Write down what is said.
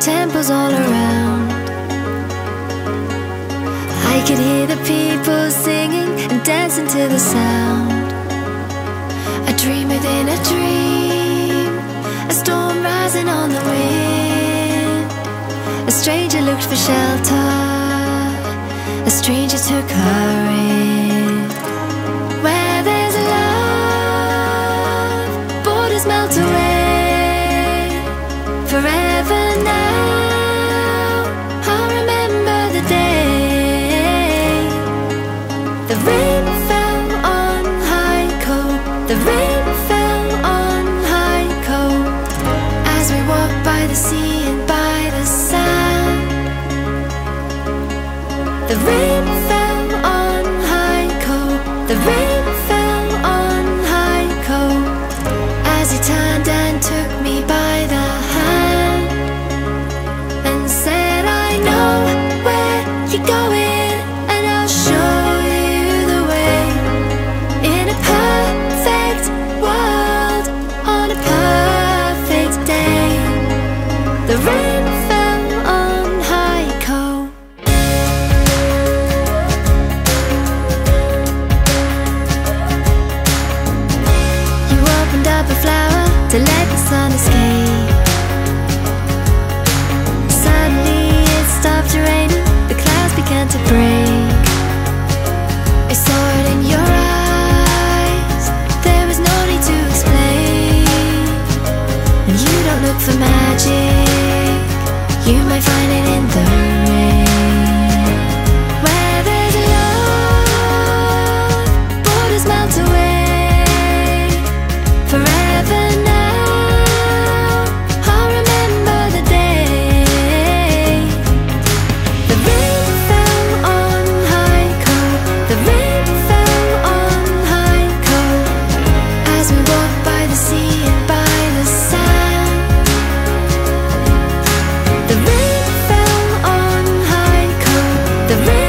temples all around. I could hear the people singing and dancing to the sound. A dream within a dream, a storm rising on the wind. A stranger looked for shelter, a stranger took her in. The rain fell on Haikou. As we walked by the sea and by the sand. The rain fell on Haikou. The rain fell on Haikou. As he turned and took me by the hand and said, I know where you're going, up a flower to let the sun escape. Suddenly it stopped raining, the clouds began to break. I saw it in your eyes, there was no need to explain. When you don't look for magic, the